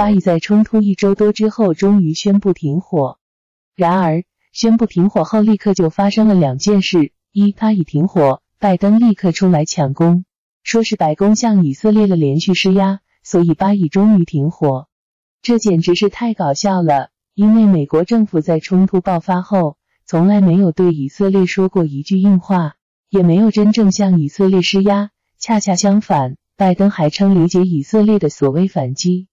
巴以在冲突一周多之后，终于宣布停火。然而，宣布停火后，立刻就发生了两件事：一，巴以停火，拜登立刻出来抢攻，说是白宫向以色列的连续施压，所以巴以终于停火。这简直是太搞笑了，因为美国政府在冲突爆发后，从来没有对以色列说过一句硬话，也没有真正向以色列施压。恰恰相反，拜登还称理解以色列的所谓反击。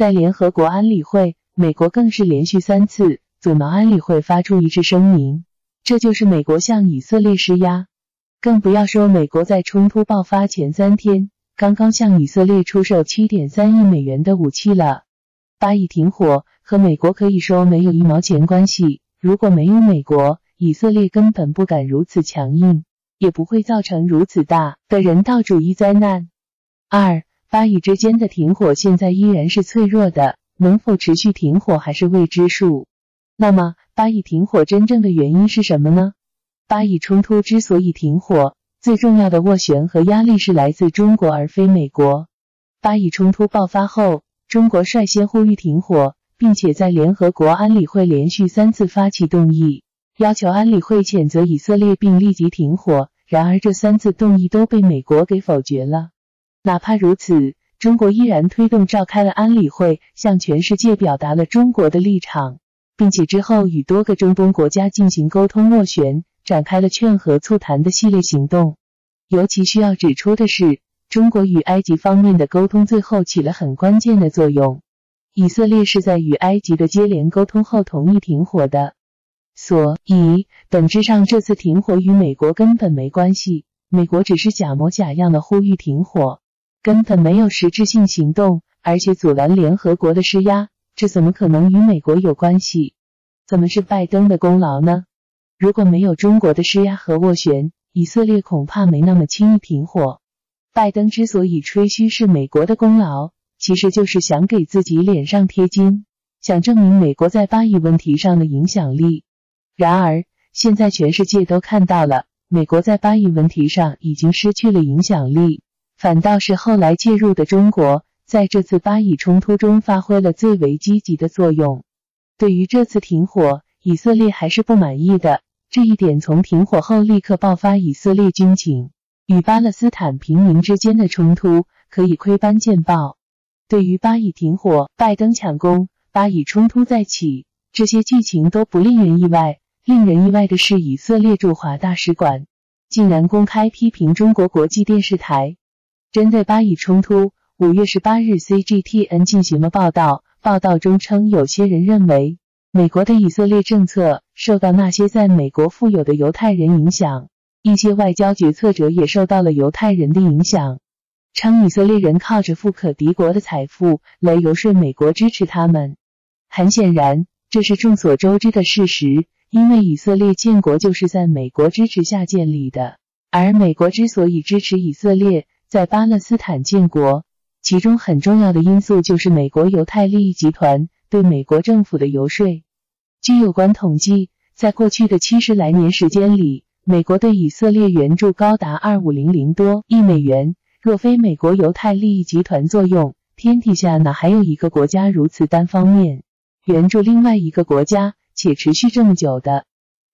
在联合国安理会，美国更是连续三次。阻挠安理会发出一致声明，这就是美国向以色列施压。更不要说美国在冲突爆发前三天，刚刚向以色列出售七点三亿美元的武器了。巴以停火和美国可以说没有一毛钱关系。如果没有美国，以色列根本不敢如此强硬，也不会造成如此大的人道主义灾难。二，巴以之间的停火现在依然是脆弱的，能否持续停火还是未知数。那么，巴以停火真正的原因是什么呢？巴以冲突之所以停火，最重要的斡旋和压力是来自中国而非美国。巴以冲突爆发后，中国率先呼吁停火，并且在联合国安理会连续三次发起动议，要求安理会谴责以色列并立即停火。然而，这三次动议都被美国给否决了。哪怕如此，中国依然推动召开了安理会，向全世界表达了中国的立场。并且之后与多个中东国家进行沟通斡旋，展开了劝和促谈的系列行动。尤其需要指出的是，中国与埃及方面的沟通最后起了很关键的作用。以色列是在与埃及的接连沟通后同意停火的，所以本质上这次停火与美国根本没关系。美国只是假模假样的呼吁停火，根本没有实质性行动，而且阻拦联合国的施压。这怎么可能与美国有关系？怎么是拜登的功劳呢？如果没有中国的施压和斡旋，以色列恐怕没那么轻易停火。拜登之所以吹嘘是美国的功劳，其实就是想给自己脸上贴金，想证明美国在巴以问题上的影响力。然而，现在全世界都看到了，美国在巴以问题上已经失去了影响力，反倒是后来介入的中国。在这次巴以冲突中发挥了最为积极的作用。对于这次停火，以色列还是不满意的。这一点从停火后立刻爆发以色列军警与巴勒斯坦平民之间的冲突可以窥斑见报。对于巴以停火、拜登抢攻、巴以冲突再起，这些剧情都不令人意外。令人意外的是，以色列驻华大使馆竟然公开批评中国国际电视台，针对巴以冲突。五月十八日，CGTN 进行了报道。报道中称，有些人认为美国的以色列政策受到那些在美国富有的犹太人影响，一些外交决策者也受到了犹太人的影响，称以色列人靠着富可敌国的财富来游说美国支持他们。很显然，这是众所周知的事实，因为以色列建国就是在美国支持下建立的。而美国之所以支持以色列在巴勒斯坦建国，其中很重要的因素就是美国犹太利益集团对美国政府的游说。据有关统计，在过去的七十来年时间里，美国对以色列援助高达二五零零多亿美元。若非美国犹太利益集团作用，天底下哪还有一个国家如此单方面援助另外一个国家，且持续这么久的？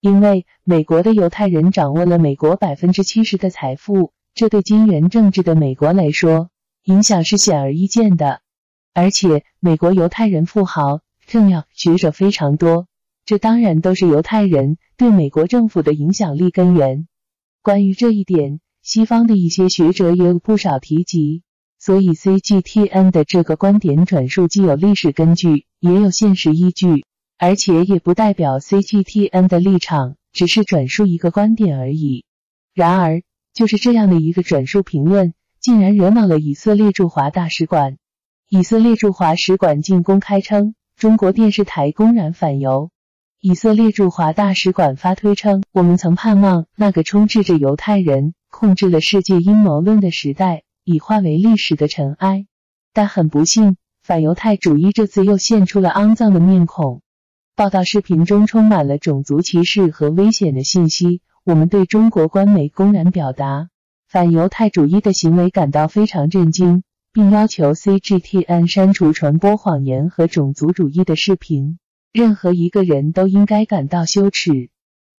因为美国的犹太人掌握了美国百分之七十的财富，这对金元政治的美国来说。影响是显而易见的，而且美国犹太人富豪、政要、学者非常多，这当然都是犹太人对美国政府的影响力根源。关于这一点，西方的一些学者也有不少提及，所以 CGTN 的这个观点转述既有历史根据，也有现实依据，而且也不代表 CGTN 的立场，只是转述一个观点而已。然而，就是这样的一个转述评论。竟然惹恼了以色列驻华大使馆。以色列驻华使馆竟公开称，中国电视台公然反犹。以色列驻华大使馆发推称：“我们曾盼望那个充斥着犹太人控制了世界阴谋论的时代已化为历史的尘埃，但很不幸，反犹太主义这次又现出了肮脏的面孔。”报道视频中充满了种族歧视和危险的信息。我们对中国官媒公然表达。反犹太主义的行为感到非常震惊，并要求 CGTN 删除传播谎言和种族主义的视频。任何一个人都应该感到羞耻。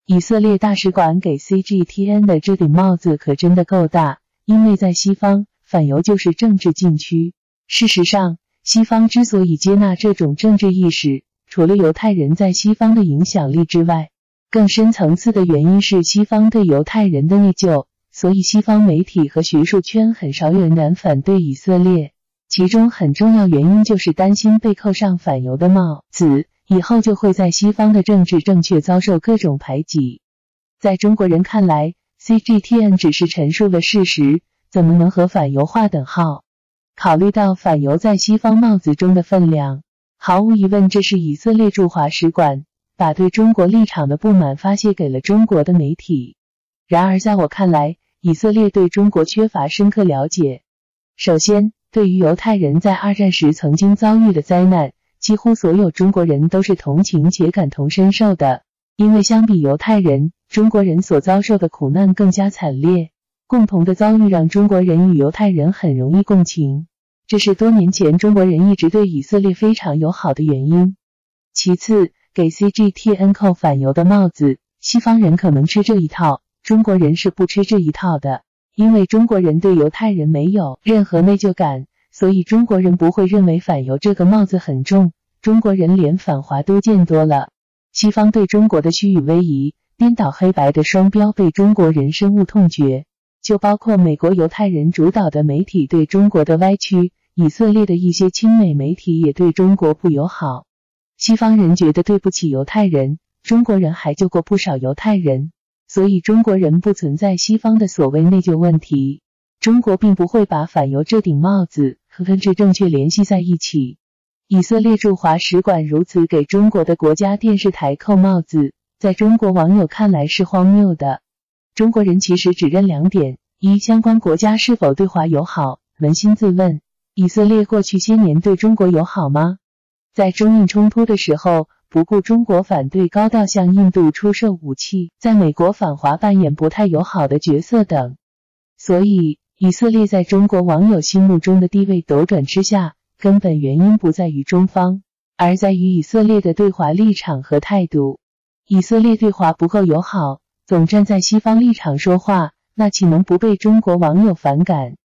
以色列大使馆给 CGTN 的这顶帽子可真的够大，因为在西方，反犹就是政治禁区。事实上，西方之所以接纳这种政治意识，除了犹太人在西方的影响力之外，更深层次的原因是西方对犹太人的内疚。所以，西方媒体和学术圈很少有人反对以色列，其中很重要原因就是担心被扣上反犹的帽子。以后就会在西方的政治正确遭受各种排挤。在中国人看来，CGTN 只是陈述了事实，怎么能和反犹划等号？考虑到反犹在西方帽子中的分量，毫无疑问，这是以色列驻华使馆把对中国立场的不满发泄给了中国的媒体。然而，在我看来，以色列对中国缺乏深刻了解。首先，对于犹太人在二战时曾经遭遇的灾难。几乎所有中国人都是同情且感同身受的，因为相比犹太人，中国人所遭受的苦难更加惨烈。共同的遭遇让中国人与犹太人很容易共情，这是多年前中国人一直对以色列非常友好的原因。其次，给 CGTN 扣反犹的帽子，西方人可能吃这一套，中国人是不吃这一套的，因为中国人对犹太人没有任何内疚感。所以中国人不会认为反犹这个帽子很重，中国人连反华都见多了。西方对中国的虚与委蛇、颠倒黑白的双标被中国人深恶痛绝，就包括美国犹太人主导的媒体对中国的歪曲，以色列的一些亲美媒体也对中国不友好。西方人觉得对不起犹太人，中国人还救过不少犹太人，所以中国人不存在西方的所谓内疚问题。中国并不会把反犹这顶帽子。和政治正确联系在一起。以色列驻华使馆如此给中国的国家电视台扣帽子，在中国网友看来是荒谬的。中国人其实只认两点：一、相关国家是否对华友好？扪心自问，以色列过去些年对中国友好吗？在中印冲突的时候，不顾中国反对，高调向印度出售武器，在美国反华扮演不太友好的角色等。所以。以色列在中国网友心目中的地位斗转之下，根本原因不在于中方，而在于以色列的对华立场和态度。以色列对华不够友好，总站在西方立场说话，那岂能不被中国网友反感？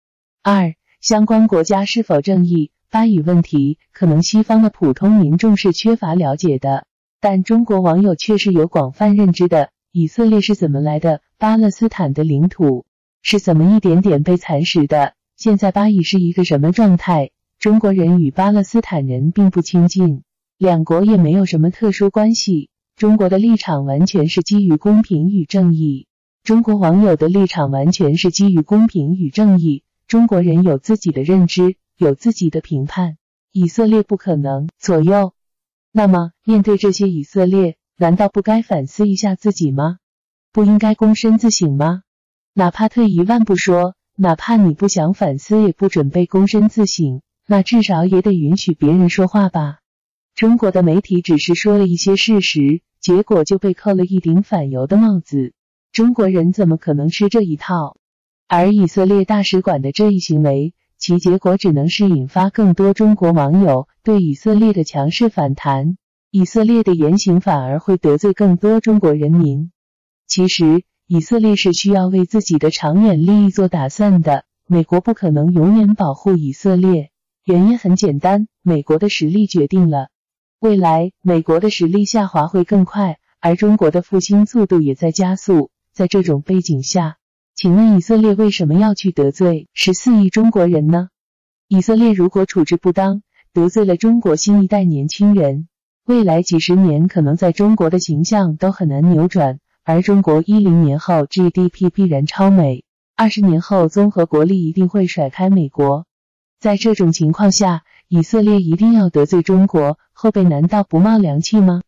二、相关国家是否正义？巴以问题，可能西方的普通民众是缺乏了解的，但中国网友却是有广泛认知的。以色列是怎么来的？巴勒斯坦的领土。是怎么一点点被蚕食的？现在巴以是一个什么状态？中国人与巴勒斯坦人并不亲近，两国也没有什么特殊关系。中国的立场完全是基于公平与正义，中国网友的立场完全是基于公平与正义。中国人有自己的认知，有自己的评判，以色列不可能左右。那么，面对这些以色列，难道不该反思一下自己吗？不应该躬身自省吗？哪怕退一万步说，哪怕你不想反思，也不准备躬身自省，那至少也得允许别人说话吧。中国的媒体只是说了一些事实，结果就被扣了一顶反犹的帽子。中国人怎么可能吃这一套？而以色列大使馆的这一行为，其结果只能是引发更多中国网友对以色列的强势反弹。以色列的言行反而会得罪更多中国人民。其实。以色列是需要为自己的长远利益做打算的。美国不可能永远保护以色列，原因很简单，美国的实力决定了未来，美国的实力下滑会更快，而中国的复兴速度也在加速。在这种背景下，请问以色列为什么要去得罪十四亿中国人呢？以色列如果处置不当，得罪了中国新一代年轻人，未来几十年可能在中国的形象都很难扭转。而中国一零年后 GDP 必然超美，二十年后综合国力一定会甩开美国。在这种情况下，以色列一定要得罪中国，后辈难道不冒凉气吗？